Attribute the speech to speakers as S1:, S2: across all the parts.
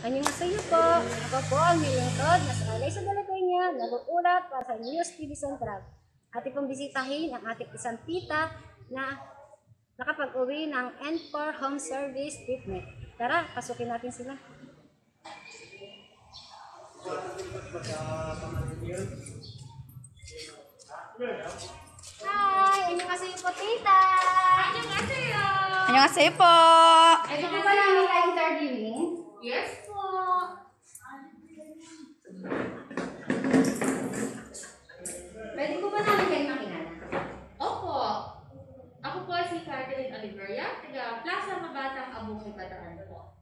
S1: Annyeonghaseyo po. Ako po ang nilingkod na sa alay sa dalagay niya, naguulat para sa News TV Central. Ating pong bisitahin ang ating isang tita na nakapag-uwi ng N4 Home Service Treatment. Tara, pasukin natin sila. Hi! Annyeonghaseyo po, tita! Annyeonghaseyo!
S2: Annyeonghaseyo po.
S1: Ito po ba namin kayo interviewing?
S3: Yes po.
S1: Pwede po ba namin kayo makilala?
S3: Opo. Ako po si Catherine Oliveria, taga Plaza Mabatang Abuki, Bataan po.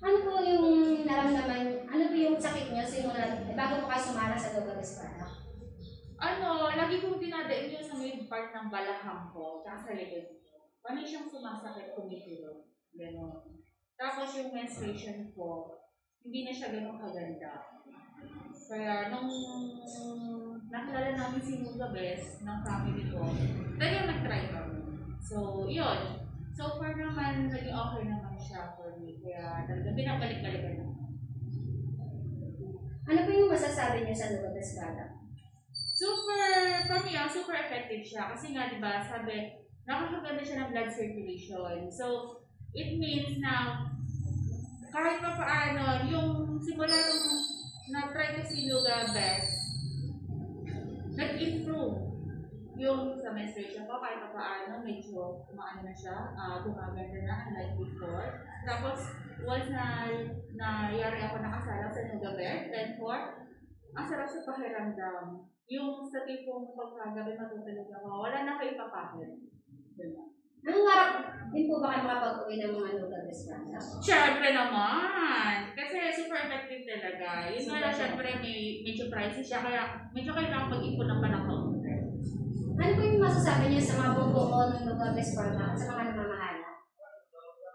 S1: Ano po yung naramdaman, ano po yung sakit niyo simula, eh, bago po kayo sumara sa Local Espada?
S3: Ano, lagi kong dinadaan yun sa mid part ng balahang ko, tsaka sa likod ko. Paano siyang sumasakit kumikilo? Ganon. Tapos yung menstruation ko, hindi na siya ganun kaganda. Kaya nung nakilala namin si Muga Best ng family ko, talagang nag-try kami. So, yun. So far naman, naging okay naman siya for me. Kaya talaga binabalik-balikan naman.
S1: Ano po yung masasabi niyo sa Local Espada?
S3: Super, for me, ah, super effective siya. Kasi nga, di ba, sabi, nakakaganda siya ng blood circulation. So, it means na kahit pa paano, yung simula nung na-try ko si Luga Best, nag-improve yung sa menstruation ko, kahit pa paano, medyo kumaano na siya, uh, gumaganda na, unlike before. Tapos, once na nayari ako nakasalang sa Luga Best, then for, ang sarap sa pakiramdam. Yung sa tipong pagkagabi matutulog ako, wala na kayo papakit.
S1: Din po ba kayo makapag-uwi ng mga Local Espada?
S3: Siyempre naman! Kasi super effective talaga. Yun nga lang, siyempre may medyo pricey siya, kaya medyo kailangan mag-ipon ng panahon.
S1: Ano po yung masasabi niyo sa mga bubuo ng Local Espada at sa mga namamahala?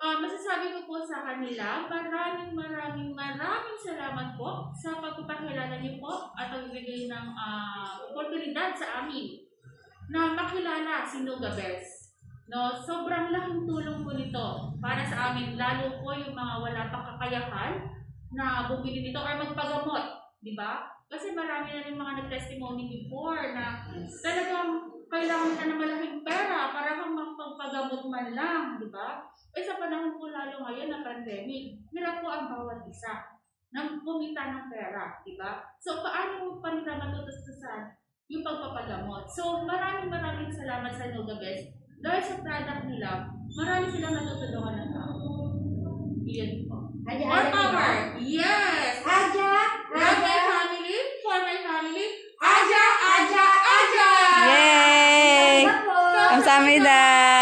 S3: Ah, masasabi ko po sa kanila, maraming maraming maraming salamat po sa pagpapakilala niyo po at pagbibigay ng ah, oportunidad sa amin na makilala si Nuga Best. No, sobrang laking tulong po nito para sa amin, lalo po yung mga wala pang kakayahan na bumili nito or magpagamot, di ba? Kasi marami na rin mga nag-testimony before na talagang kailangan ka ng malaking pera para kang magpagamot man lang, di ba? Eh sa panahon po lalo ngayon na pandemic, hirap po ang bawat isa nang pumita ng pera, di ba? So paano mo pa nila matutustusan yung pagpapagamot? So maraming maraming salamat sa Noga Best. Dahil sa product nila, marami silang natutulungan ng tao. Yun po.
S1: Aja,
S3: More power! Yes!
S1: Aja!
S3: Love my family, for my family, Aja, Aja, Aja!
S2: Yay! Kamsahamnida.